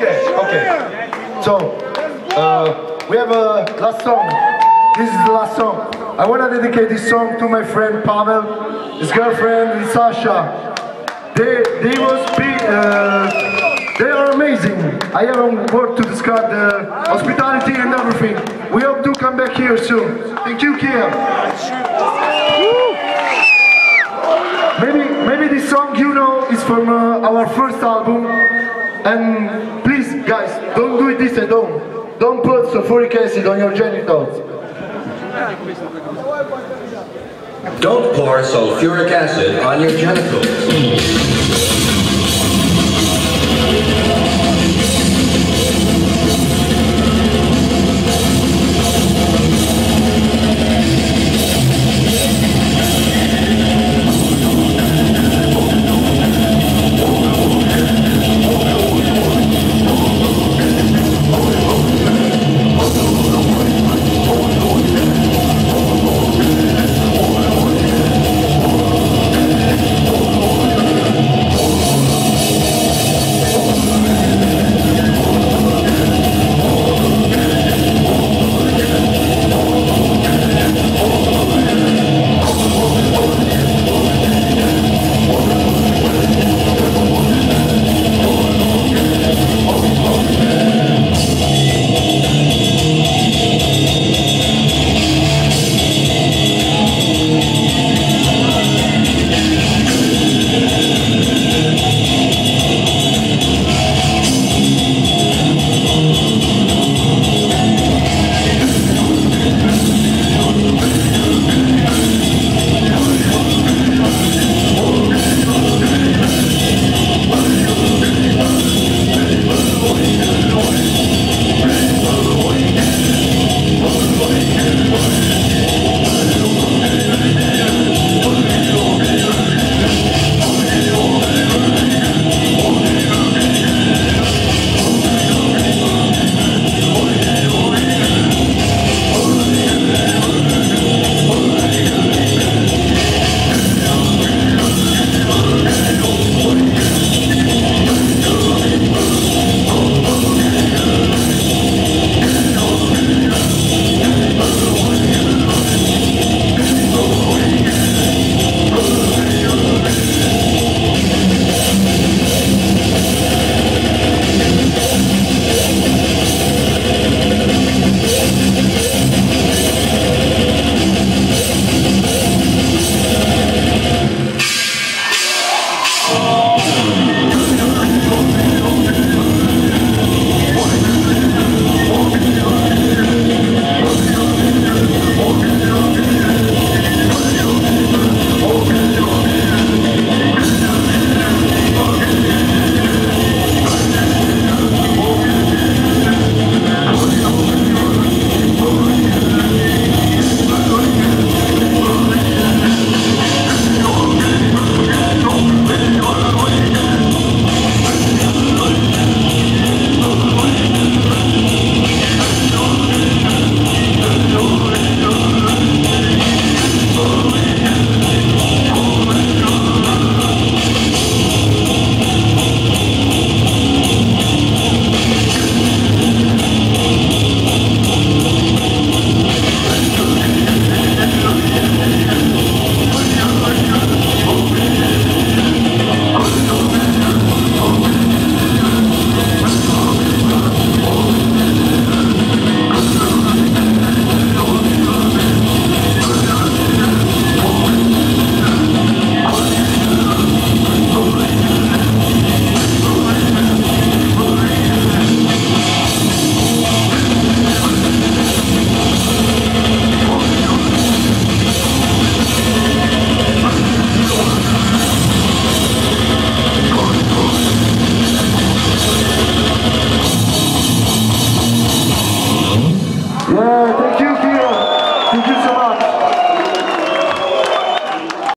Okay, okay. So, uh, we have a last song. This is the last song. I want to dedicate this song to my friend Pavel, his girlfriend Sasha. They, they was uh, they are amazing. I haven't word to describe the hospitality and everything. We hope to come back here soon. Thank you, Kiev. Maybe, maybe this song you know is from uh, our first album. And guys, don't do this at home. Don't put sulfuric acid on your genitals. Don't pour sulfuric acid on your genitals.